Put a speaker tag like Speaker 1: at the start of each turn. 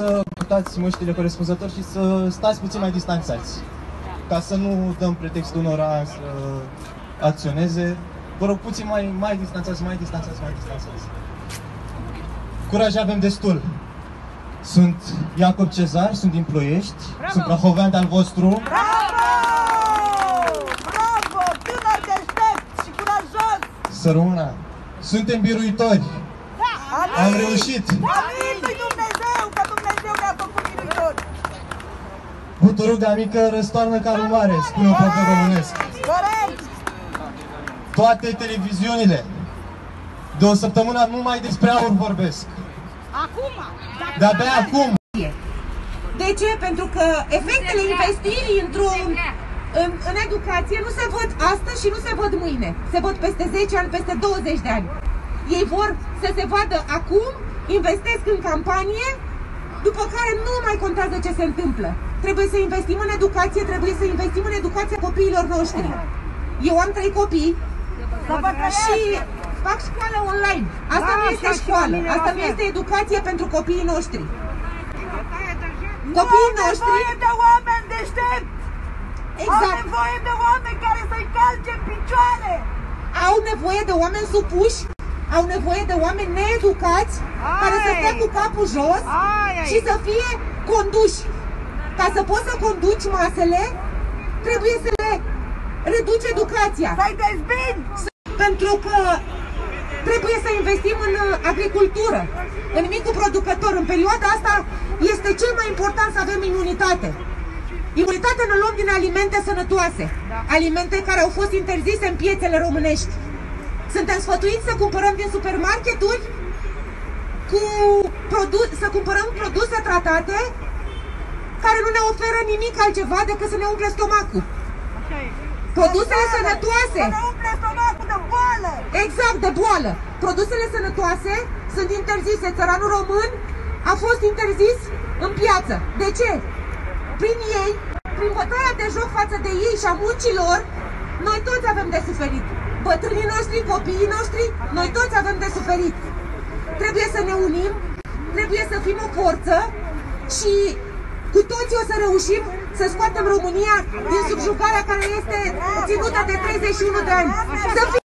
Speaker 1: să purtați măștile corespunzător și să stați puțin mai distanțați. Ca să nu dăm pretextul unora să acționeze. Vă rog puțin mai, mai distanțați, mai distanțați, mai distanțați. Curaj avem destul. Sunt Iacob Cezar, sunt din Ploiești, Bravo! sunt prahovean al vostru.
Speaker 2: Bravo! Bravo! Tânăr deștept și curajos!
Speaker 1: Să rămână! Suntem biruitori!
Speaker 2: Amin!
Speaker 1: Am reușit!
Speaker 2: Amin
Speaker 1: Buturuga mică răstoarnă ca mare, spune un proverb românesc.
Speaker 2: Corect!
Speaker 1: Toate televiziunile de o săptămână numai despre aur vorbesc.
Speaker 2: Acum!
Speaker 1: De-abia acum!
Speaker 3: De ce? Pentru că efectele investirii într-un în, în educație nu se văd astăzi și nu se văd mâine. Se văd peste 10 ani, peste 20 de ani. Ei vor să se vadă acum, investesc în campanie, după care nu mai contează ce se întâmplă. Trebuie să investim în educație, trebuie să investim în educația copiilor noștri. Eu am trei copii și fac școală online. Asta nu este școală, asta nu este educație pentru copiii noștri. Copiii
Speaker 2: Nu au
Speaker 3: noștri,
Speaker 2: nevoie de oameni deștepți! Au
Speaker 3: exact,
Speaker 2: nevoie de oameni care să-i calce în picioare!
Speaker 3: au nevoie de oameni supuși, au nevoie de oameni needucați, care să stea cu capul jos
Speaker 2: Ai, ai.
Speaker 3: și să fie conduși. Ca să poți să conduci masele, trebuie să le reduci educația.
Speaker 2: Să-i dezbini!
Speaker 3: Pentru că trebuie să investim în uh, agricultură, în micul producător. În perioada asta este cel mai important să avem imunitate. Imunitatea ne luăm din alimente sănătoase, alimente care au fost interzise în piețele românești. Suntem sfătuiți să cumpărăm din supermarketuri cu produ- să cumpărăm produse tratate care nu ne oferă nimic altceva decât să ne umple stomacul. Produsele sănătoase
Speaker 2: Să ne umple stomacul de boală!
Speaker 3: Exact, de boală. Produsele sănătoase sunt interzise. Țăranul român a fost interzis în piață. De ce? Prin ei, prin bătaia de joc față de ei și a muncilor, noi toți avem de suferit. Bătrânii noștri, copiii noștri, noi toți avem de suferit. Trebuie să ne unim, trebuie să fim o forță și cu toții o să reușim să scoatem România din subjugarea care este ținută de 31 de ani. Să fie